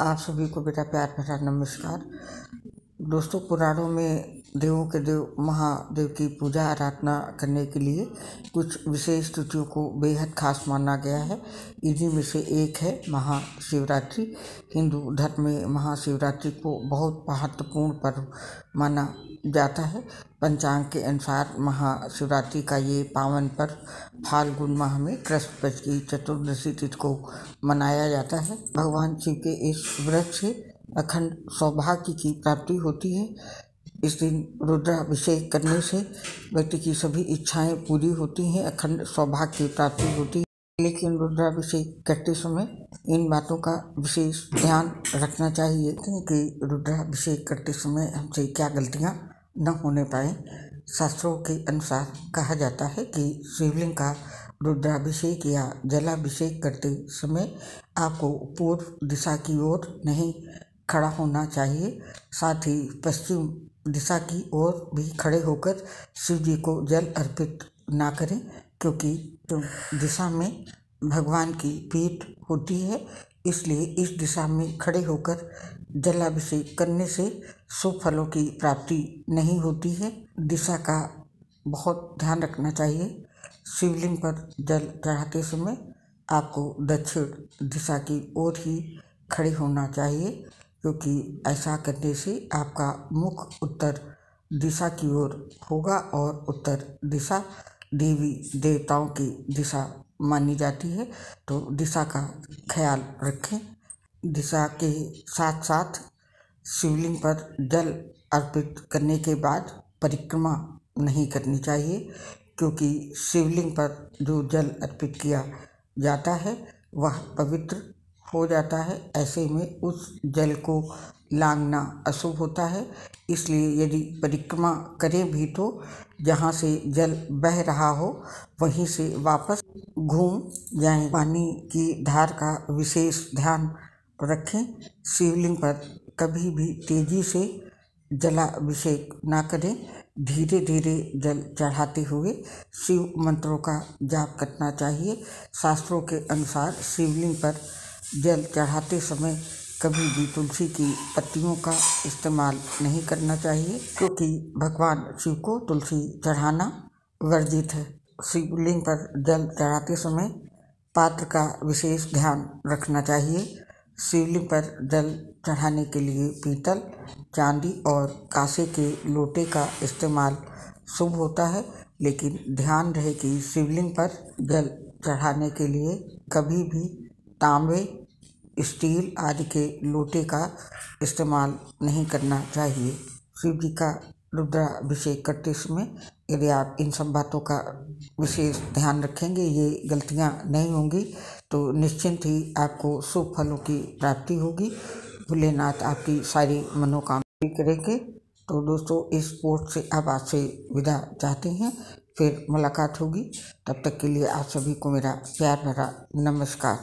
आप सभी को बेटा प्यार भरा नमस्कार। दोस्तों, पुराणों में देवों के देव, महादेव की पूजा, आराधना करने के लिए कुछ विशेष तिथियों को बेहद खास माना गया है। इन्हीं में से एक है महाशिवरात्रि। हिंदू धर्म में महाशिवरात्रि को बहुत महत्वपूर्ण पर्व माना जाता है। पंचांग के अनुसार महाशिवरात्रि का ये पावन पर्व फाल्गुन माह में कृष्ण पक्ष की चतुर्दशी तिथि को मनाया जाता है। भगवान शिव के इस व्रत से अखंड सौभाग्य की प्राप्ति होती है। इस दिन रुद्राभिषेक करने से व्यक्ति की सभी इच्छाएँ पूरी होती हैं, अखंड सौभाग्य की प्राप्ति होती है। लेकिन रुद्राभिषेक करते समय इन बातों का विशेष ध्यान रखना चाहिए कि रुद्राभिषेक करते समय हमसे क्या गलतियाँ न होने पाए। शास्त्रों के अनुसार कहा जाता है कि शिवलिंग का रुद्राभिषेक या जलाभिषेक करते समय आपको पूर्व दिशा की ओर नहीं खड़ा होना चाहिए। साथ ही पश्चिम दिशा की ओर भी खड़े होकर शिव जी को जल अर्पित ना करें, क्योंकि दिशा में भगवान की पीठ होती है, इसलिए इस दिशा में खड़े होकर जलाभिषेक करने से शुभ फलों की प्राप्ति नहीं होती है। दिशा का बहुत ध्यान रखना चाहिए। शिवलिंग पर जल चढ़ाते समय आपको दक्षिण दिशा की ओर ही खड़े होना चाहिए। क्योंकि ऐसा करने से आपका मुख उत्तर दिशा की ओर होगा और उत्तर दिशा देवी देवताओं की दिशा मानी जाती है। तो दिशा का ख्याल रखें। दिशा के साथ साथ शिवलिंग पर जल अर्पित करने के बाद परिक्रमा नहीं करनी चाहिए, क्योंकि शिवलिंग पर जो जल अर्पित किया जाता है, वह पवित्र हो जाता है। ऐसे में उस जल को लांगना अशुभ होता है। इसलिए यदि परिक्रमा करें भी तो जहाँ से जल बह रहा हो, वहीं से वापस घूम जाएँ। पानी की धार का विशेष ध्यान रखें। शिवलिंग पर कभी भी तेज़ी से जलाभिषेक ना करें। धीरे धीरे जल चढ़ाते हुए शिव मंत्रों का जाप करना चाहिए। शास्त्रों के अनुसार शिवलिंग पर जल चढ़ाते समय कभी भी तुलसी की पत्तियों का इस्तेमाल नहीं करना चाहिए, क्योंकि भगवान शिव को तुलसी चढ़ाना वर्जित है। शिवलिंग पर जल चढ़ाते समय पात्र का विशेष ध्यान रखना चाहिए। शिवलिंग पर जल चढ़ाने के लिए पीतल, चांदी और कांसे के लोटे का इस्तेमाल शुभ होता है, लेकिन ध्यान रहे कि शिवलिंग पर जल चढ़ाने के लिए कभी भी तांबे स्टील आदि के लोटे का इस्तेमाल नहीं करना चाहिए। शिव जी का रुद्राभिषेक करते समय यदि आप इन सब बातों का विशेष ध्यान रखेंगे, ये गलतियाँ नहीं होंगी तो निश्चिंत ही आपको शुभ फलों की प्राप्ति होगी। भोलेनाथ आपकी सारी मनोकामना भी करेंगे। तो दोस्तों, इस पोस्ट से अब आपसे विदा चाहते हैं। फिर मुलाकात होगी। तब तक के लिए आप सभी को मेरा प्यार भरा नमस्कार।